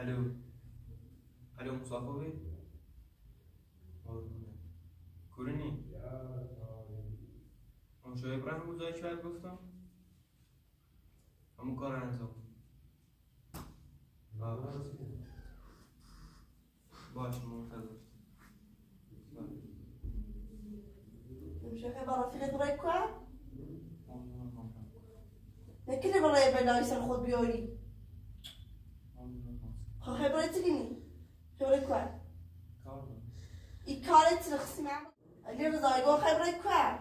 الو. الو مصطفی قربونه کورینی اون شو ابراهیم بودایی که بهت گفتم. همون کار انجام. باش باش منتظر. نمشي برا في غير كوع لكن برا يبقى يصير خود بيوري خو خبرة تجيني خبرة كوع يكارت نخسي معه اللي رضا يقول خبرة كوع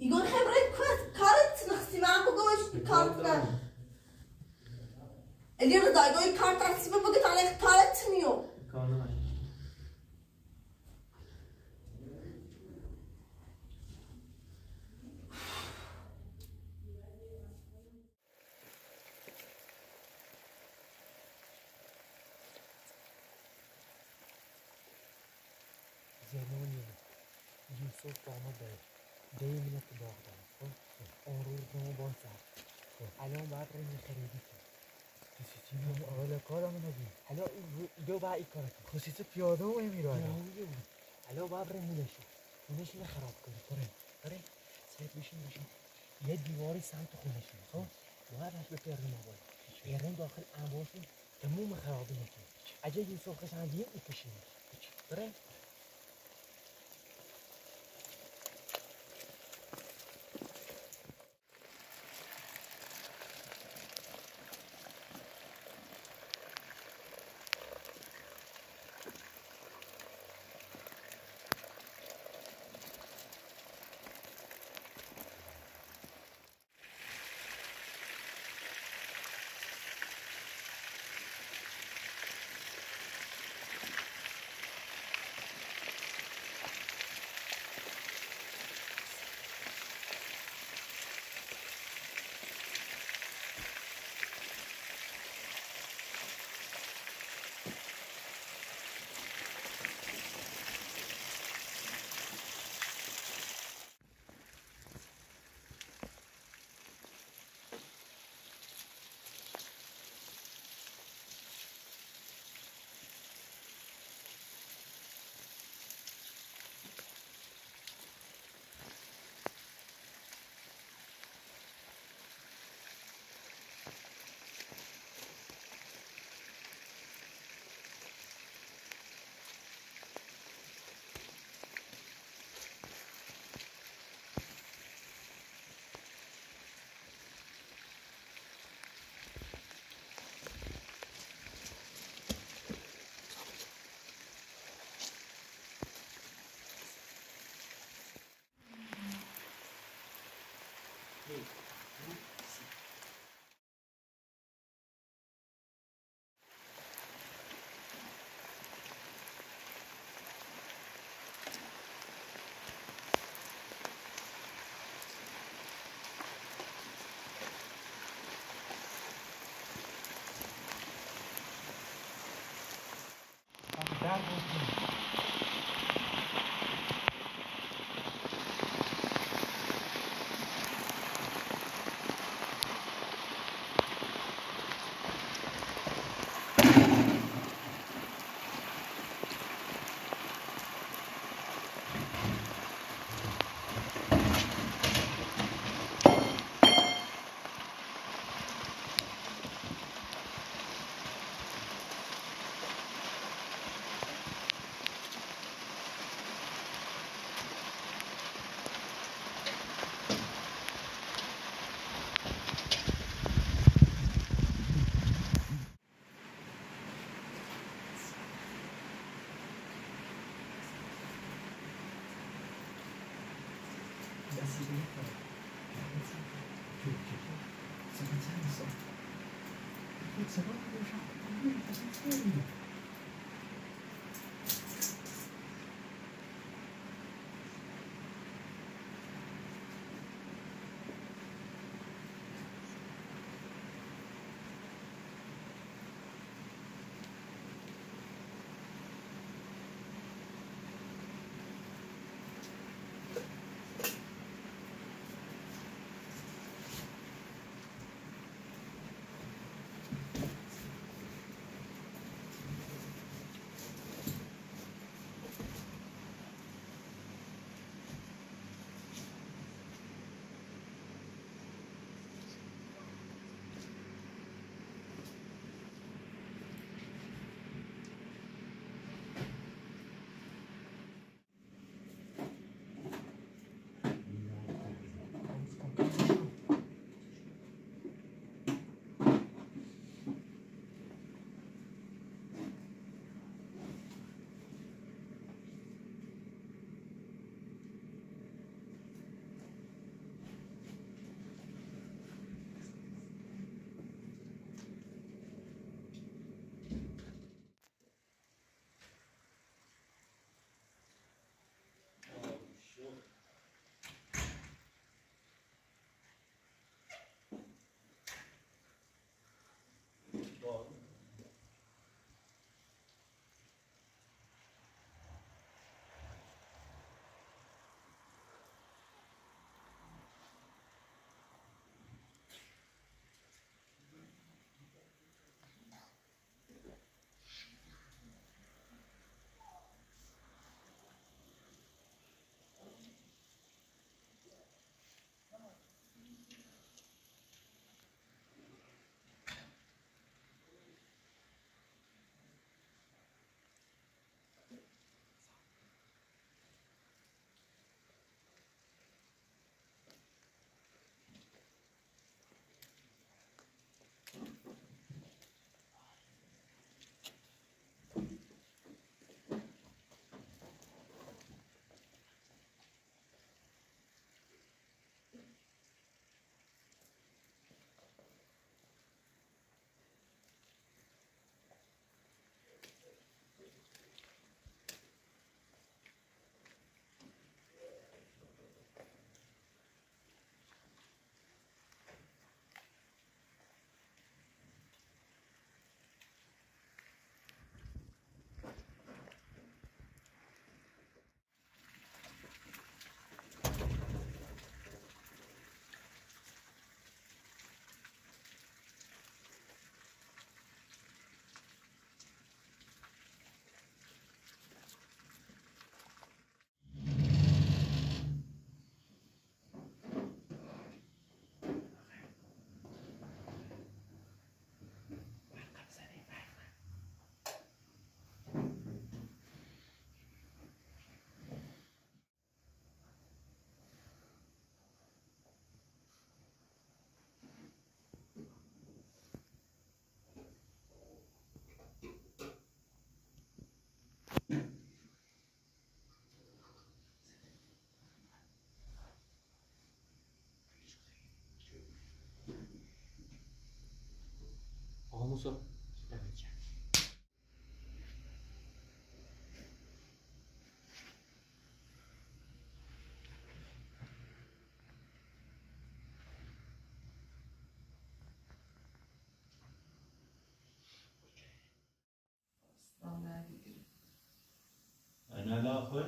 يقول خبرة كوع كارت نخسي معه بقولش كارت لا اللي رضا يقول كارت نخسي معه بقولت عليه كارت باید این کار کنی خصوصی پیاده و میره الان الان باید رو مولشی خونش رو خراب کنی کره کره سایت بشین بشین یه دیواری سمت خونش خب. باید رش به پیرون باید پیرون داخل انباشون تموم خرابی نکنی اگه یوسف قشنگ دیگه می‌کشیم کره แต่ก็ไม่รู้ موسا أنا لا أخوي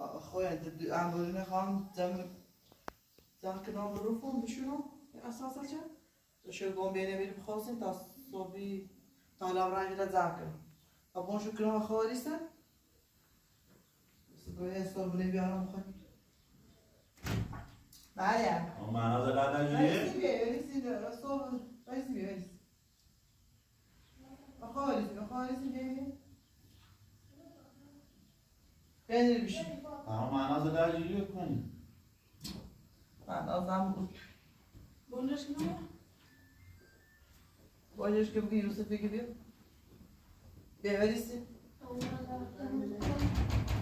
اخويا انت عم خان زم زم کنار بروفون بشونو اساسا چه شو گم بینه بیر بخواستین تا صبحی تا لابران جدا زاکر ابون شو کنار خواریسن سبوی صبحی بیارم بخوای مریم أما أنا ذا قاعد ویسی أجي بیه ویسی بیه صبح ویسی بیه ویسی بخواریسی بخواریسی بیه بینیر بشی أما أنا ذا قاعد أجي يكون من ازم بود. بونش کنم باجش که بگی یوسف بگی بیا بیا بریسی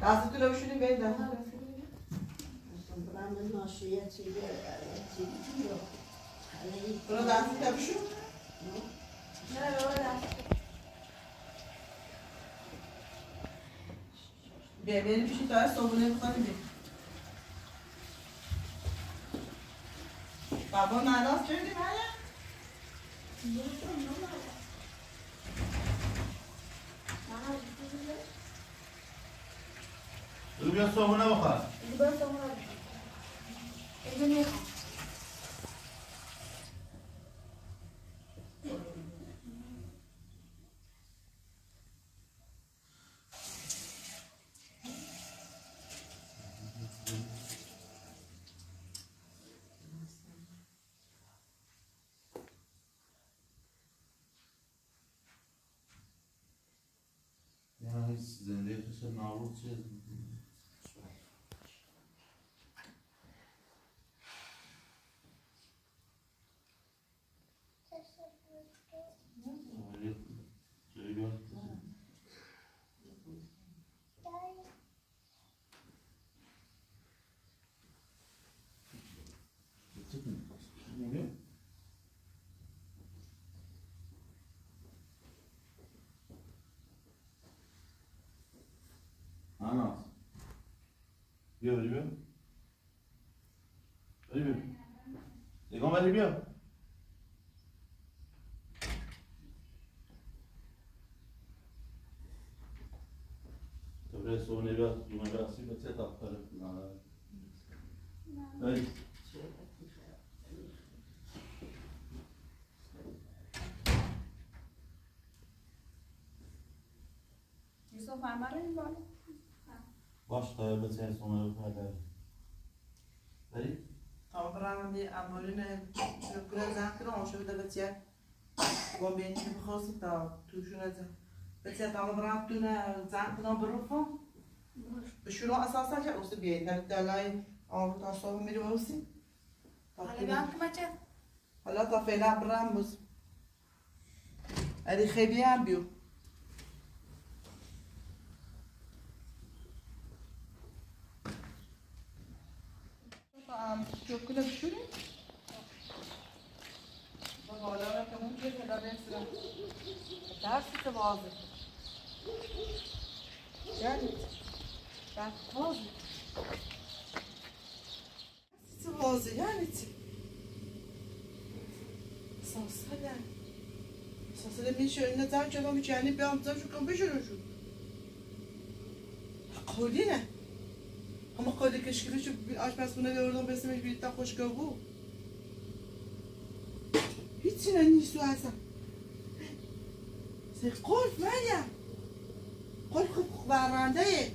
دستتون رو بشونیم بریم دستتون برام ناشیه چی چی برو دستت رو بشون نه بابا بیا بریم بشین تا صبحونه بخوریم بیا بابا مناس کردی مریم بگو بیا صابونه بخور یا which بیا بری بیا بری بیا نگاه بری بیا Dobre, jsou nejvíc, nejvíc asi ve ceta, tady, Tady. یوسف همه رو این بالا باش تا به چه سونه رو پرده بری؟ تا برام بی امورین شکر زن کنم. شو بده بچه گم بینی که بخواستی تا توشون از بچه تا برام تونه زن کنم بروفم بشونو اساسا چه اوست بیاید نه دلای آن تا صبح میری بوسی حالا بیان که بچه حالا تا فعلا برام خیلی هم بیو. شکل بشونی بالا را که ممکن که در بسرم درسی که واضح یعنی درس واضح چی واضح یعنی چی اساسا اساسا میشه اینه زن چرا میشه یعنی بیام زن شو کن بشونو شو قولی نه اما قولی کشکیلشو آشپزخونه بیاردم بسیمش بیدید تا خوشگاه بود هیچی نیستو اصلا سه قلف مریم قلف خوب برنده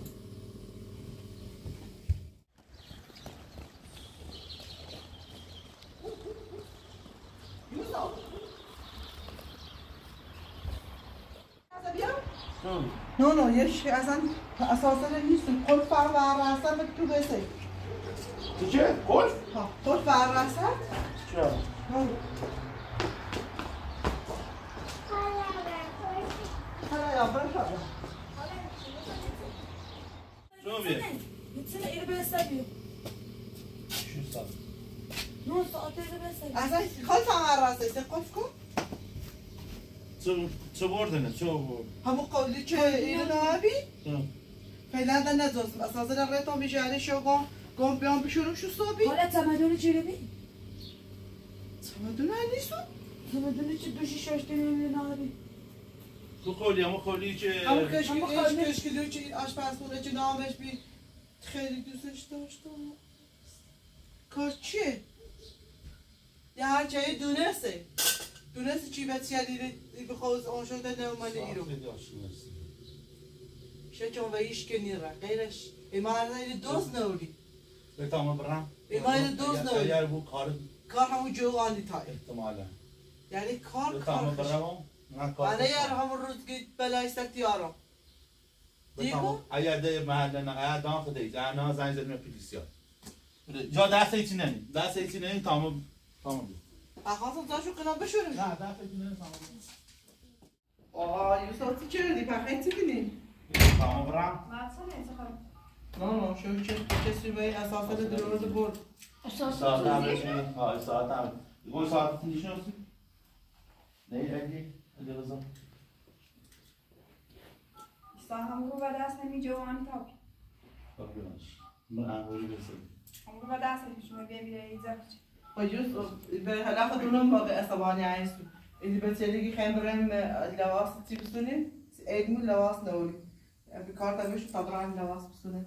چون؟ نه نه یه شی اساسا نیست قلف برنده به تو بسه تو چه؟ گلف؟ ها قلف برنده چرا؟ ها حالا یا برش چون Ne چه چه چه. فعلا ده نزاز اساسا در رتام بیشتری شو گم گم بیام بشورم شو صابی حالا رو بی؟ تمدن نیستو تمدن چی دوشی شاشته نمی‌دونه آبی تو خولی همون خولی که همون کشکی ایش خانه. کشکیلو چی آشپزخونه چی نامش بی خیلی دوستش داشتم کار چیه؟ یه هر چه دونسته دونسته چی بچه به خوز آن شده نومده ایرو ایش که نیره غیرش ایمان ایلی دوست نوری به تمام برم ایمان ایلی دوست اگر- نوری اگر بود کار کار همون جو آنی تای احتمالا یعنی کار کار برم من کار من یار. همون روز که بلای سکتیارم تمام اگر ده محل نه اگر دان خده ایز انا زنگ زدیم پیلیسیا جا دست ایچی نمی دست ایچی نمی تمام بود اخواستم تاشو کنم بشورم نه دست ایچی نمی تمام آه یوسف چی کردی پخیتی کنی نه نه شو چه کسی به اساسات درود برد؟ ساعت هم بشین آه ساعت هم گوی ساعت نیشناسی نه اگه اگه رزا همون رو دست نمی جوانی تاپ. خب بیانش من انگوری بسید همون رو دست نمی شما بیا میره ایزا و یوسف به هلا خدونم با به اسبانی عیسو اللي بتسلقي خمرم لواس تي بسوني ادمو لواس نوري بكارتا مش طبعا لواس بسوني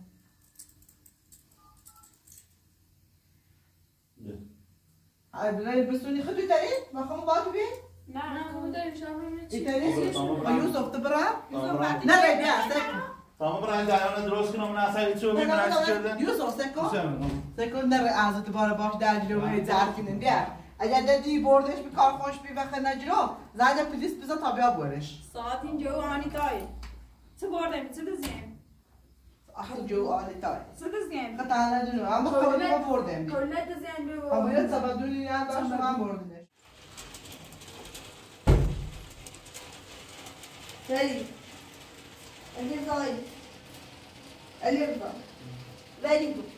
برای بسونی خدو تاری ما خم بادو بین نه نه کمون داریم شما ای تاری یوسف تبرا تمام برم نه نه سکو تمام برم جایان درست کنم من اصلا چه بگم من چی کردم یوسف سکو سکو نره از دوباره باش در جلو زر کنیم بیا اگر دادی بردش به کار خوش بی وقت نجرو زنگ پلیس بزن تا بیا برش ساعت تای چه بردیم چه دزیم آخه جو آلی تای چه دزیم قطعا ندونم اما خیلی ما بردم کله دزیم بگو همون تبدونی نداشت من بردنش Ready. Elirza. Elirza. Very good.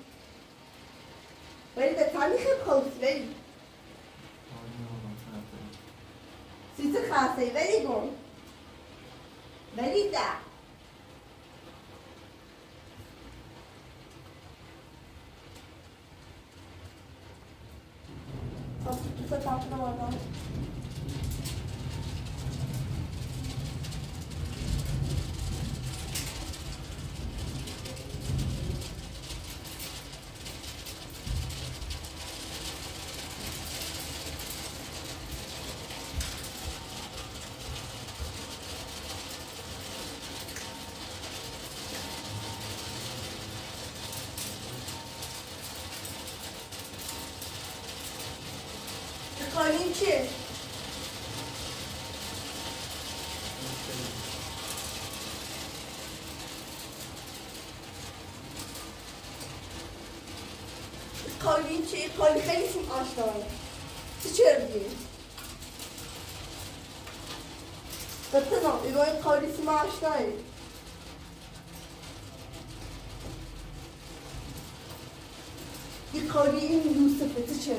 Very good. تامی خیلی خوب very. سیت خاصه very good. Very good. خب تو تا کنم چیه؟ قانون چیه؟ قانون خیلی سیم آشناه چی چرا بطنم ایگاه این قانون سیم آشناه این قانون این یوسفه. چی چرا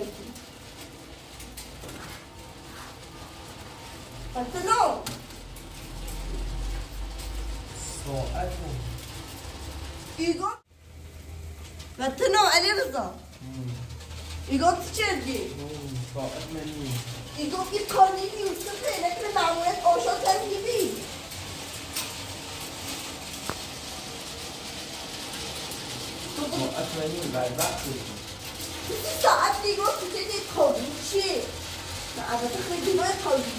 بطنم ساعت ایگاه بطنم علی رضا ایگاه چی چرا ساعت منی ایگو bir konuyu Yusuf Elektre Mahmut Oşotan gibi. ساعت منی بدبخت شدی Saat digo size de konuyu. Na arada خیلی باید konuyu.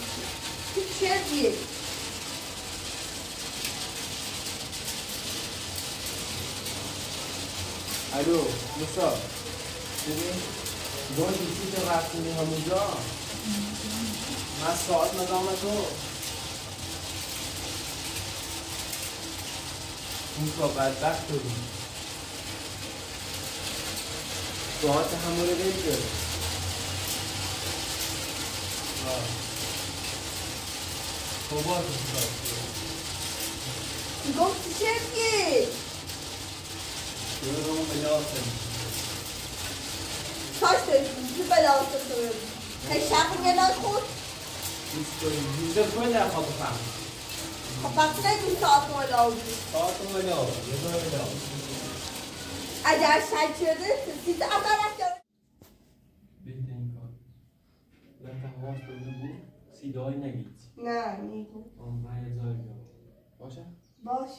چه دیگه الو موسا. ببین دون دیسی که رفتونی همونجا؟ من ساعت ندام تو. موسا بدبخت شدی ساعت همونه بگیر بابا ایگو چه دیگه برو به یاسم Kaç dönüşüm? Bir belasını söylüyorum. Hey şarkı gelen kod. یوسف کن در خواب فهم خب پس نگو ساعت مالا بود ساعت مالا یه مالا اگر شک شده سیز عدالت کرد بهترین کار. وقتی حواس داده بود صدایی نگید نه نیگو اون باید زار بیام باشه؟ باش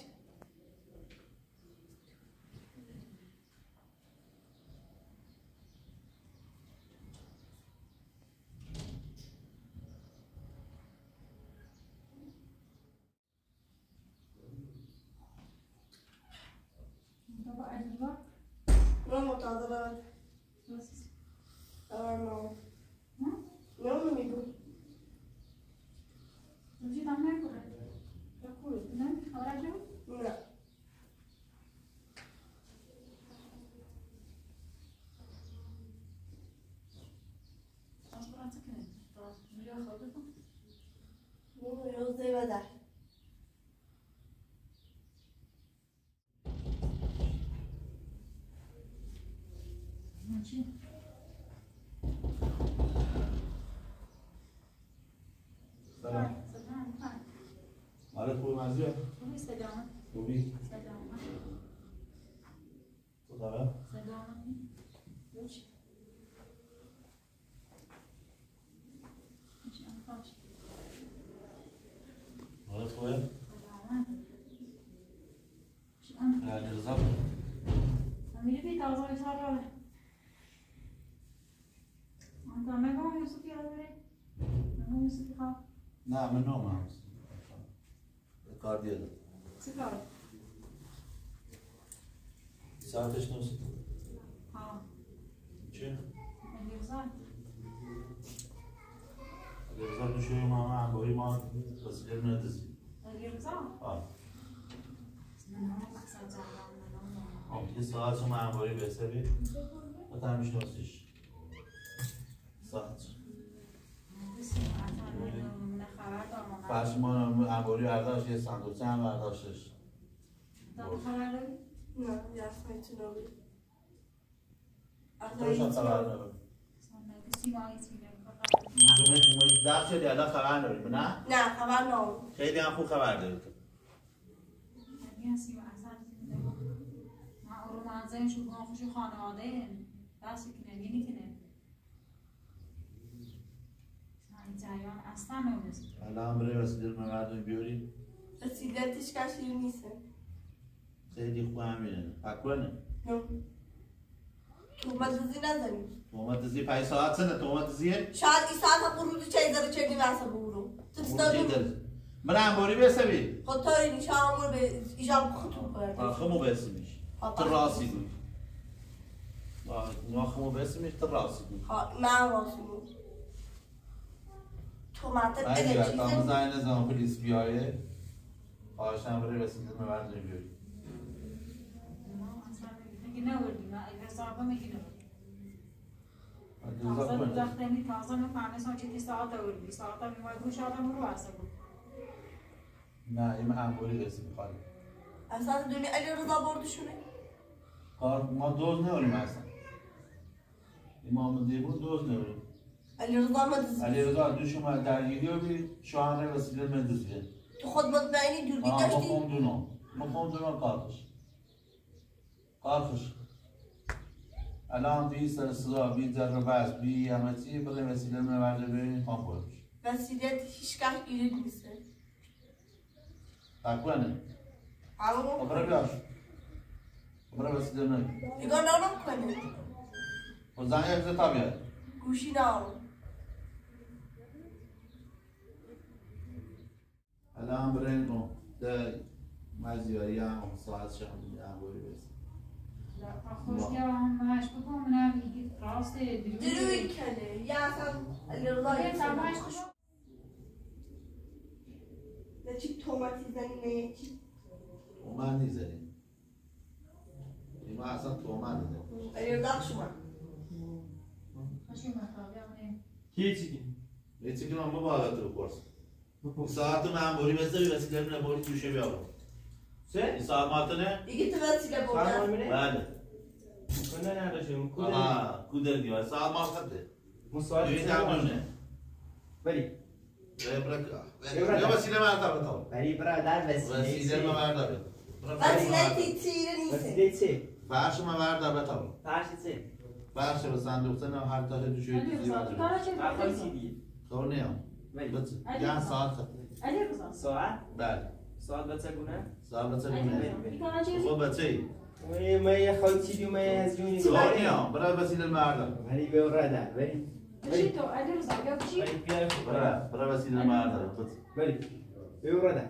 بابا عجبا نه متعادل آره نه نه نمیگو روزی دام نکنه یا کوی نه آره جو نه آن برات کنه تا میره خواب کن نه یوزه بده چی سلام سلام خان حالت خوب مزیه؟ خوبی سلام خوبی. سلام تو خبر؟ سلام حالت خوبه؟ سلام رضا میره بی تازه سارا انت نگاه یوسف یاد بری نگاه یوسف خواب. نه من هم کار دیده چه کار ساعتش نوست ها چه؟ علیرضا علی رضا دوشوی ما ما من هم اکثر جوان من هم آه یه ساعت شما انباری به حسابی و تمیش نوستش. ساعت. ما انباری برداشت یه صندوقچه هم برداشتش. نه تو تو شب خبر مومه در شدی الان خبر نداری نه؟ نه خبر نبود خیلی هم خوب خبر داری تو. خانواده. دست کنه یعنی کنه این جریان اصلا نمی‌دونست الان برای وسیله رو مردم بیاری؟ رسیدتش کشی نیست. خیلی خوب همینه. پکرانه نه. تو مدرزی نزنی تومت زی پای ساعت سنه. تومت زیه شاید این ساعت هم برود چه داره چه نیوسه برو تو تستانو من انباری بسبی خود تا این شا همون به ایجاب خطور کنه آخمو بسمیش. تو راسی بود آخمو بسمیش تو راسی بود من راست بود تو منطقه اگه بده تا چیزه زن نظام پلیس بیایه. خواهشم برای وسیله مردم بیاری میگه نوردی نه اگه صاحبه میگه نوردی دوزا تازه کنه. وقتی می تازه می‌فهمه سان چی ساعت آوردی. ساعت هم میوای گوش آدم رو بود. نه این انباری بسمی خالی اصلا دنیا علی رضا بردشونه کار ما دوز نوریم اصلا. امام دیبون دوز نوریم علی رضا مدرزی علی رضا دوش اومد درگیری بی شوهر وسیله مدرسه تو خود مطمئنی دوربین داشتی مخون دونو مخون دونو کارخش کارخش الان بی سر صدا بی ذره بس بی همه چی. برای وسیله مورده به خان خودش. وسیلت هیچ کس گیرید نیست. تقوانه همون برای بیاش. برای وسیله نه نگاه نانم کنه. و زن یک زتا بیاد گوشی نام الان برای نو ده مزیاری هم ساعت شم هم بوری بس خوش یا همش بکن نه میگه راست دروی کنه. یا اصلا تماش خوش نه چی توماتی زنی نه یکی تومن نیزنیم این ما اصلا تومن نیزنیم علی رضا شما خوشی مطابق نه کی چیکی؟ یه چیزی که من بالا تو پرس ساعت من بوری بسته بی وسیله رو نبوری توشه بیا برو سه؟ این ساعت ماتنه؟ دیگه تو وسیله فرمان بردن میره؟ بله کنه نداشتیم کودن آها کودر دیوار ساعت ماتنه مساعد دوی تمنونه بری یا وسیله مرد تا ولی برادر وسیله وسیله ما مرد وسیله تیتیره نیست وسیله چه؟ فرش ما مرد تا فرش چه؟ فرش به صندوق نه هر تا تو यहाँ सवाल छ सवाल बल सवाल बच्चा गुना सवाल बच्चा गुना वो बच्चे وي ما يخلتي ما يهزوني صوتي برا بس إلى المعرض هني بورا لا بري شيتو ادرس على شي برا برا بس إلى المعرض بري بورا لا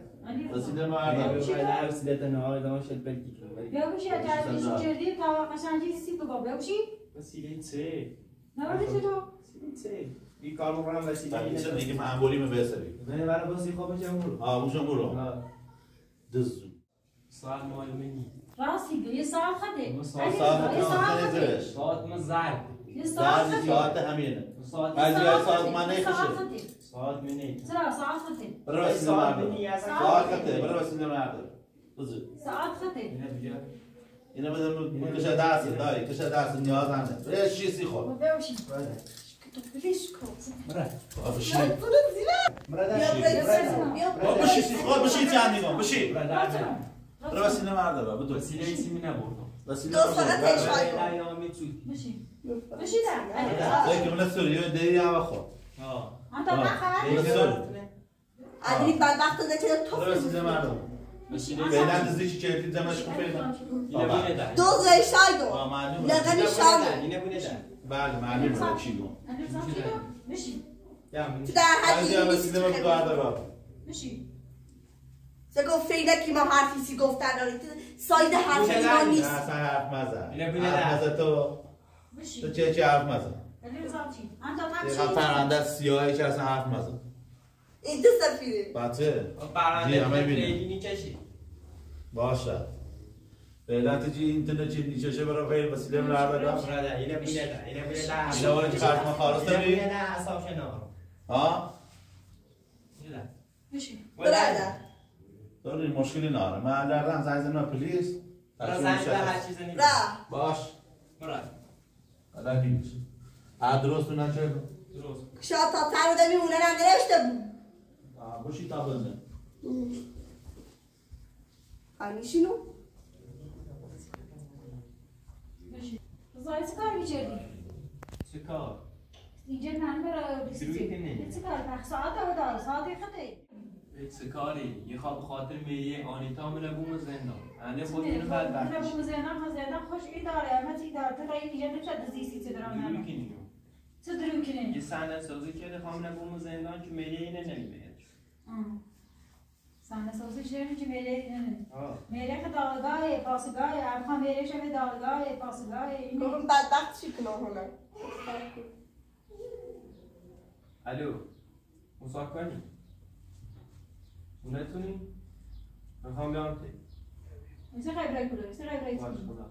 بس إلى المعرض لا بس ده أنا هذا مش البلدي يا وش اجازه مش جديد تاع قشانجي سي بقى وشي بس إلى تي ما وليت تو؟ سي این کار می‌کنم وسیله چه دیگه معمولی می بسری من برای بازی خوابش هم برو. آه موشم برو. آه. دزدو. ساعت مال منی راستی یه ساعت خده ما علی ساعت رضا یه ساعت خده ساعت ما زرد. یه ساعت ساعت خده ساعت همینه. ساعت بعضی ساعت های ساعت خده. من یه ساعت نخشه خده. ساعت منی چرا؟ ساعت خده برای منی اصلا ساعت خطه برای وسیله مرد بزر. ساعت خده اینه بیا اینا بدم کشه درس داری کشه درس نیاز نداره. برای بشی سی خود بشی چند نگاه بشی برادر برای وسیله مرد با بدو وسیله ایسی می نبردم وسیله دو ساعت مرد اشغال. ایامی چود بشی بشی در علی دیگه رضا من سوریه دیگه هم خود آه انت ما خبر نیست. علی بدبخت داده چه تو وسیله مرد بشی فعلا دزدی چی کردی زمش کو فعلا دو زشای دو در شامل بله معلومه چی چی تو؟ تو در حدی بشی سه گفت؟ که ما حرفی سی گفتن داری ساید حرفی ما نه نیست. اصلا حرف مزن حرف. مزن تو. تو چه چه حرف مزن پرنده سیاهی که اصلا حرف مزن این دو سفیره بچه برنده جی، همه بینه. خیلی می‌کشی. باشه. فعلا تو چی نیچشه برای غیر وسیله من هر دارم برادر اینه بونه در اینه بونه در اینا ولی که خرج ما خالص بونه در اصاب شنا ها در بشی برادر داری مشکلی زنگ زنم پلیس. برای زنگ به هر چیز نیست. را باش. برادر حالا بیش هر درست بودن چه درست. شاید تا تر بوده میمونه ننوشته بود. باشی تا بزن همیشینو رضا چه کار می‌کردی چه کار اینجا من برای نه. چه کار بخ ساعت رو دار ساعت چه کاری یه خواب خاطر میری آنیتا من بوم زندان انه خود اینو بعد نه وقتش بوم زینا ها زینا خوش ای داره اما تی داره تو رای اینجا نمیشه دزیسی چه نه کنیم چه درو کنه یه صحنه سازی کرده خواهم بوم زندان که میری اینه نمیره سانه سازی شدیم که میره که دالگاه پاسگاه ارخا میره شده دالگاه پاسگاه این گفتم بدبخت چی کنم هنر الو مساک کنی؟ نتونی می‌خوام بیام تی. چه خبره کلو؟ چه خبره کلو؟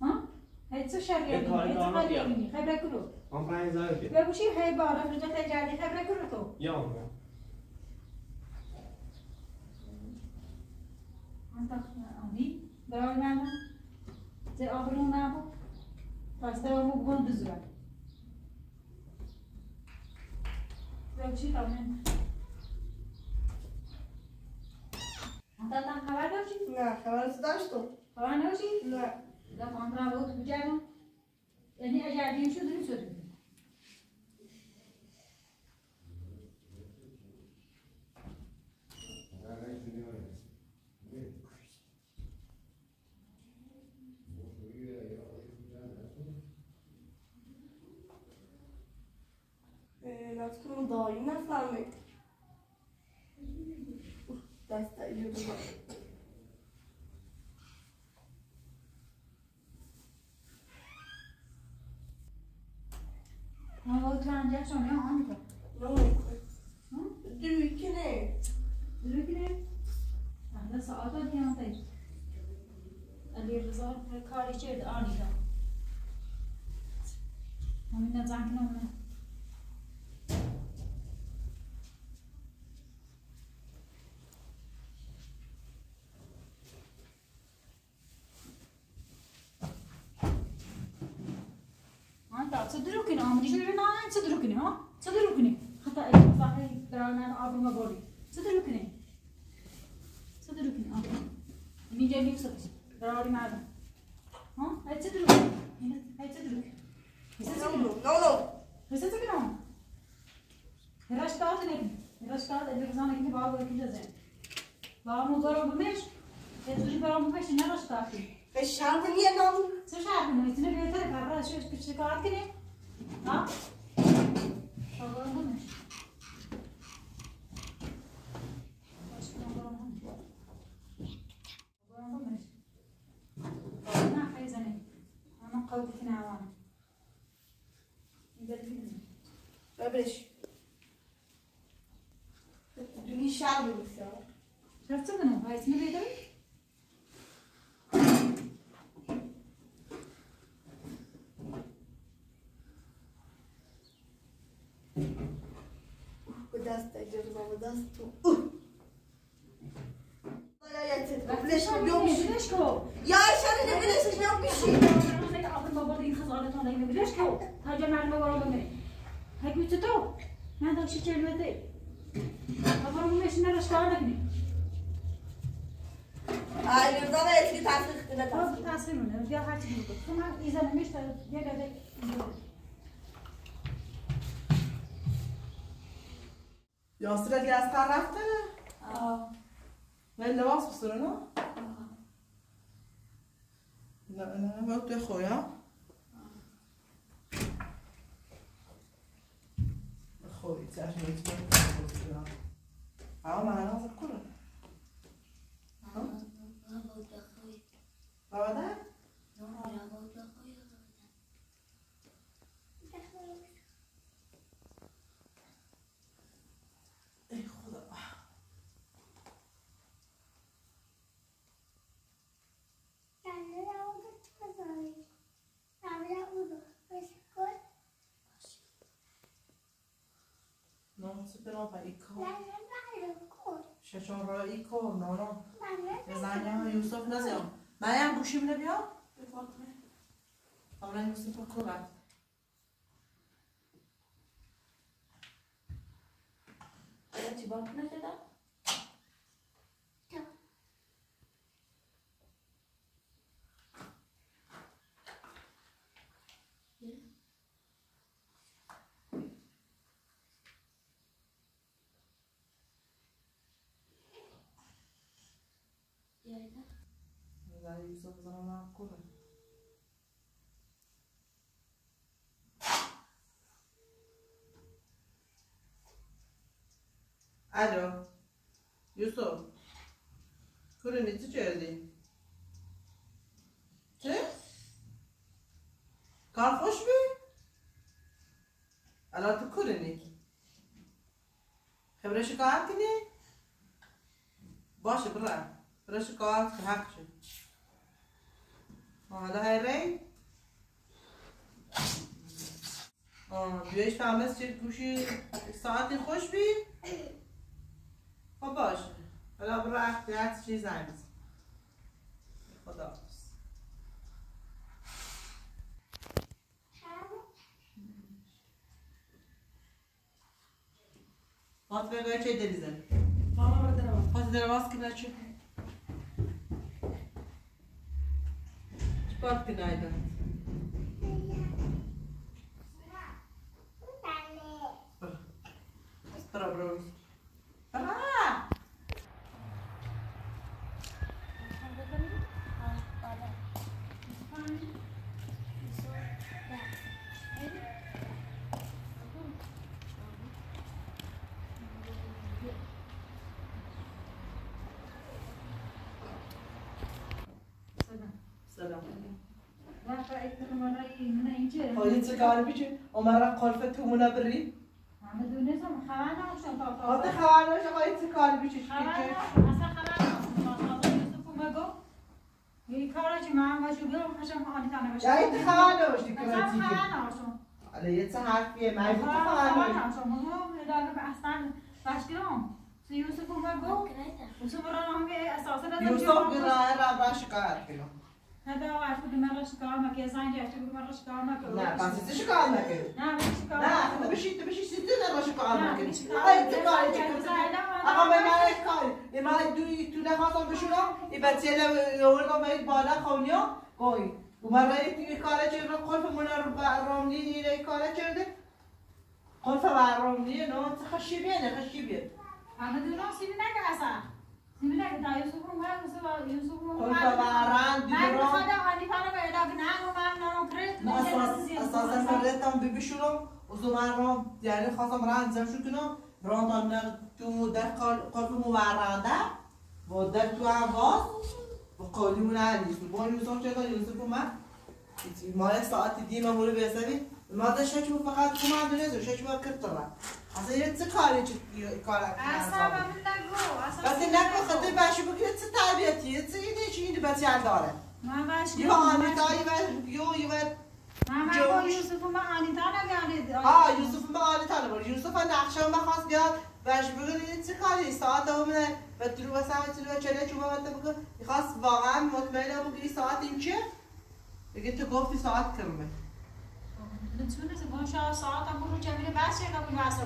ها؟ هی چه شریعه یه کاری هی چه دارم خبره کلو؟ من زار که بگوشی هی بالا فرجا خیلی خبره کلو تو. یا آنی برای من چه آبرون نبود پس تو مو گون بزرگ بگوشی تا من انت تا خبر داشتی نه خبرت داشتم خبر نداشتی نه یعنی شد لطف کنم دایی نفهمه دست ایو رو ما با تو انجام شما یا آن تو دروی کنه دروی کنه اهلا ساعت ها دیان تایی علی رضا کاری کرد آنی دا همین نزن کنم انت صدروا كنا عم نجي لنا صدروا كنا ها صدروا كنا حتى اي صاحي درانا ما بودی چه درو کنی چه درو کنی آه اینجا لیکس هست برای مردم ها هی چه درو کنی هی چه درو کنی هی چه No, درو no, no. هی چه درو هراش داد نکن هراش داد اگه بزنه که بابا کی جزه بابا مو برام بمش یه جوری برام بمش نه راش دادی فشار یه نام چه شهر کنی می‌تونه بهتره کار شو چه کار کنی ها بابا بمش ببرش دونی شر بگوشا به دست اجازه به دست تو یا یه تت بلش بیوم یا شر نمیدش بیوم بیشی Ay, yurdan eski tasdik dile tasdik. یاسر دیگه از کار رفته؟ نه نه لباس بسره نه؟ نه نه باید توی خویا خوی چشم اما من کنم. بابا ای Non, però fa i co. ششم را ای کو نانو بزنی ها یوسف نزیم مریم گوشیم نبیا به فاطمه آمنا یوسف کنم چی باید نشده؟ بزنی یوسف بزنم من کنم الو یوسف کنونی چی کردی؟ چه؟ کار خوش بی؟ الان تو کنونی خبره شکایت کنی؟ باشه برم برای شکایت که حق شد حالا های ری آه بیایش فهمه چه گوشی ساعتی خوش بی؟ خب باشه حالا برو اختیارت چیز زنگ بزن. خدا حافظ. فاطمه گاهی چه دلی زن؟ فاطمه دل باز کنه چه؟ چیکار کنایده؟ برو برو برو سلام حالی چه کار بیچه؟ عمر قلفه تو مونه بری؟ حتی خبر نمیشه حالی چه کار بیچه؟ یا این خبر نمیشه که من چیزی حالا یه چه حرفیه من تو خبر نمیشه یوسف گراه را برای شکایت کنم هذا واحد بده مرة شكارنا كي زين جاي بده مرة شكارنا نه پس چه کار نکنی نه بده شكارنا نه تو بشی تو بشی کار نه نکنی بده شكارنا آی تو کاری چه کنی آقا به من به من دوی تو نخواستم بشونم این بچه خونیا گوی و من رای توی کاره چه رو قلف من این کاره کرده قلف برامنی نه خشیبیه نه خشیبیه انا دونم سیمی نگه اصلا سیمی نگه تا یوسف رو من یوسف یوسف رو قلف بران من دیگران بخواد آنی پانا به ادا نه و من نانو کرد اساسا من و زمان رو یعنی خواستم ران زمشو کنم ران تا تو مدت قلف مورنده مدت تو عباس و قولی من علیس با یوسف چه یوسف من ما یک ساعت دیم مورد بسنی ما ده شش فقط کمان دونه شش ما کرد را اصلا یه چه کاری چه کار اصلا من نگو. اصلا نکن خاطر باشی بگیره چه تربیتیه چه اینه چی اینه بچه داره. من باش یه آنیتا یه یو یه من یوسف ما آنیتا نگه آه یوسف ما آنیتا نبود یوسف نقشه ما خواست بیاد. باش بگیره چه کاری؟ ساعت همونه و درو و ساعت درو و چله چوبه و بگو. می‌خواست واقعا مطمئنه بگیری ساعت این چه؟ بگه تو گفتی ساعت کرمه لطفا با شما ساعت هم برو جمیل بس چه قبول واسه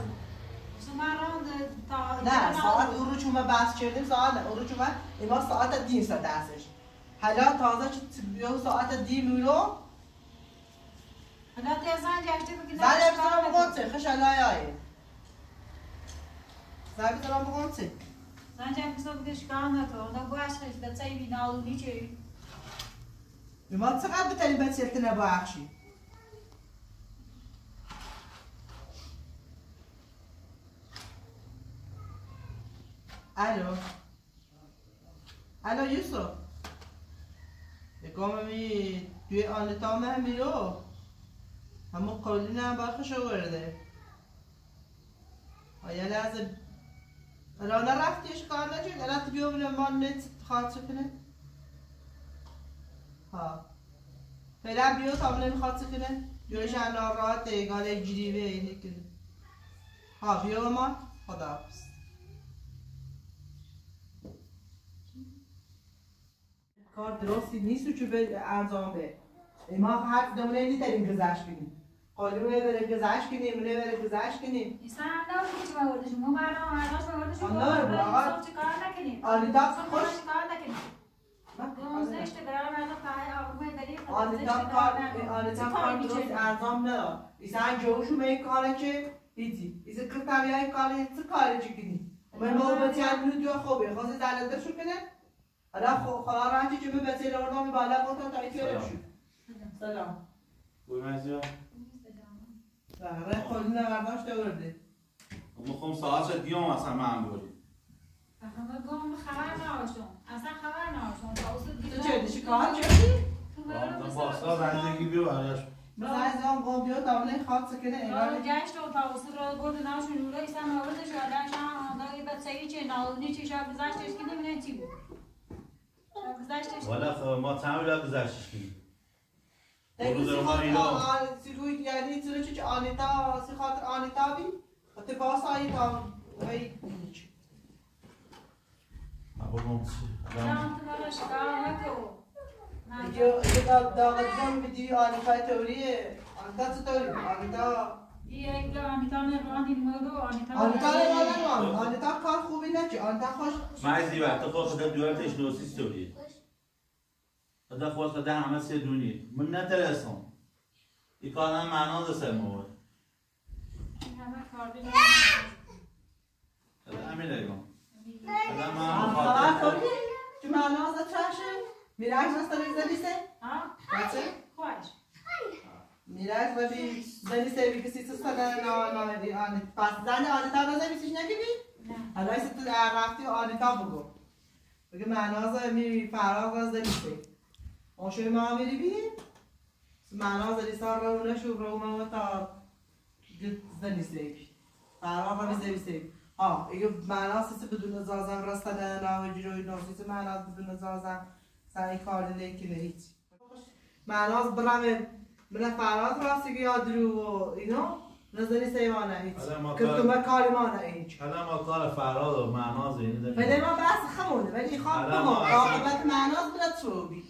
را تا نه ساعت او رو چون ما بحث کردیم ساعت نه او رو چون ما ساعت دیم ساعت درسش حالا تازه بیو ساعت دیم رو حالا تیزان جشته بگی زن ابترام بگونسه خش علای آیه زن ابترام بگونسه زن جشته بگی شکان تو دا باش خش بچه ای بینالونی چه ما چقدر بتنی بچه التنا با الو الو یوسف یکم می توی آنتا هم میرو همون قولی نه برخش آورده آیا لحظه الان رفتیش کار نجید الان تو بیومونه ما نت خاطر کنه ها فعلا بیو تا نمی‌خواد سکنه جورش ناراحت گاله جریوه اینه کنه ها بیو خدا حافظ کار درستی نیست و چه به انجام به ما حرف دمونه نیتریم گذشت کنیم قالونه بره گذشت کنیم مونه بره گذشت کنیم. ایسان هم نبودی چه باوردش مو مرا مرداش آن بود، آقا. چه کار نکنیم. آنیتا خوش. چه کار نکنیم. آنیتا کار کار درست انجام نداد ایسان جوشو به این کاره که هیچی. ایسان کتابی های کاری چه کاری چی کنی؟ من با بچه هم نو دو خوبه. خواستی دلده شو کنه حالا خو- خدا رنجی که به بچه لردام بالا گفتم تا ایتی شد. سلام. بوی مزیا بله خودی نورداشت ورده می‌خوام ساعت شد. دیوم اصلا من بودی همه گم خبر نداشتم اصلا خبر اصلا تو چه دیشی کار کردی؟ باسا رندگی بیو براش مثلا از آن قوم بیاد تابله خواد سکنه را انگار گشت و تا اصلا رو برد ناشون رو ایسان موردش و داشتن آنها یه بچه چه نالونی چه شب گذشتش که نمیدن چی بود. والا خب ما چند ویلا گذشتش کنیم روز رو خاطر اینا. روی یعنی چرا چه آنیتا سی خاطر آنیتا بی و تی باس آیی تا وی بابام چی نه تو مرا شکار نکو دیگه داغ جون بدی آنیتا توریه آنیتا چطوری آنیتا یه ایگل آنیتا نرواندی مگو آنیتا آنیتا نمی‌دونم آنیتا کار خوبی نچه آنیتا خوش معزی وقت خود خدا دوارتش دوستی ستوری خدا خود خدا همه سه دونی. من نترسم. ای کارم معنا دسته مور همه کار بیدن خدا همین نگم خدا مخاطب کنی؟ چه معنا از چشه؟ میراش دست زلیسه؟ ها بچه؟ میراش ربی زلیسه بی کسی تو سنه نا نا دی آنی پس زن آنیتا رو زلیسیش نگیدی؟ نه. حالا ایسه تو رفتی آنیتا بگو. بگه معناز می فراغ از زلیسه آشوی ما میری بی؟ معناز زلیسه رو نشو رو ما تا زلیسه فراغ رو زلیسه ها اگه معناز سیسه بدون زازم رستنه ناوی جروی نوسیسه معناز بدون زازم سعی کار لیکنه هیچ. معناز برامه من فراز راستی که یاد رو و اینو نظری سیوانه هیچ. آره، ما که کار- تو ما کاری ما نه هیچ حالا ما کار فراد و معناز اینه ولی ما بس خمونه ولی خواب آره، بگم عاقبت معناز بلا تروبی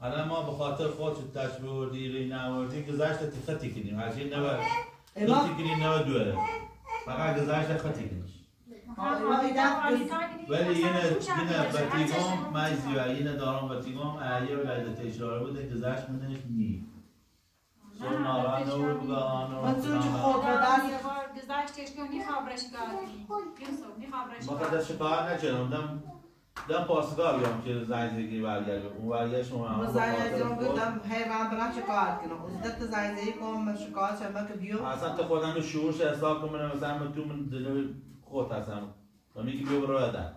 حالا ما به خاطر خود تشبیه وردی ری نوردی گذشت تی خطی کنیم هرچی نوه اما خطی کنیم نوه دوره فقط گذشت خطی کنیم ولی یه یه بطیگام مجزی و یه دارم بطیگام احیه و لیده تیشاره بوده گذشت منش نی. من چه دم پاسگاه بیام که زنجیگی برگرد اون برگشت اون ما زنگ ازم گفتم حیوان برم شکایت کنم از دست زنگ کنم شکایت شما که بیو اصلا تو خودم رو شعورش حساب کنم مثلا من تو من دل خود هستم و میگی بیا برو ناره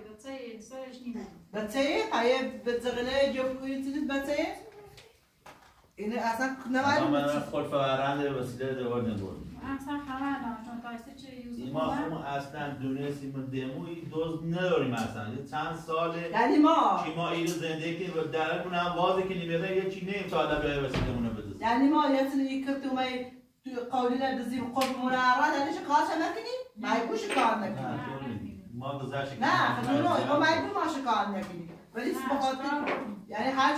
بچه نیمه بچه پایه به زغله جفت کنید بچه اینه اصلا اما من خود فرنده وسیله دوار نبود اصلا خبر ندارم. چون تایسته چه این ما خودمون اصلا دونستیم و دموی دوز نداریم اصلا. یه چند ساله یعنی ما که ما اینو زندگی که در کنم وازی که نمیده یه چی نیم تا حالا به وسیله مونه بدوز یعنی ما یه سنی یک تو می تو قولی ندازیم قرب منعرض یعنی شکایت نکنیم. مایبو شکایت نه نکنیم. ما گذشت نه ما مایبو ما شکایت نکنیم. ولی بخاطر یعنی هر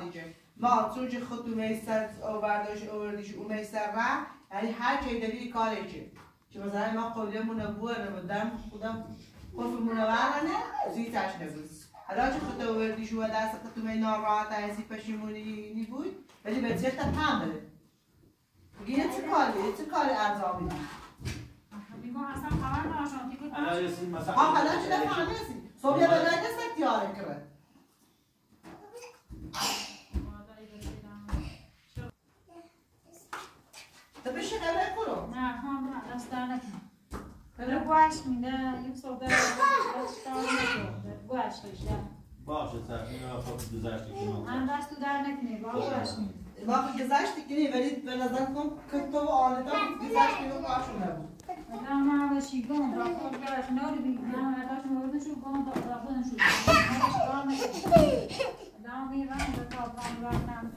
دیگه ما چون که خود تو میستر آوردش آوردیش او میستر را یعنی هر چیز بی کارشه. که مثلا ما قولی منبوه نمودم خودم قرب منورانه زیتش نبود. حالا که خود آوردیش و دست خود تو می ناراحت هستی پشیمونی نی بود ولی به چه تحمله میگه چه کاری چه کاری انجام میدی میگم اصلا خبر یه سری مثلا حالا چه هستی صبح یه بدن کسی اختیاره کرد تو بشه قبل کنو نه هم نه دست در نکنم بله گوش میده کار نکنه گوش خیشه باشه سرمین رو خود گذشت که ما من دست تو در نکنه با گوش میده که گذشتی کنی ولی به نظر کن که تو آلتا گذشتی و کارشون نبود آدم باشی گم؟ با خود گوش ناری بی نه نداشت موردشو گم تا خدا کار نکنه آدم میرم به کار کام رفتم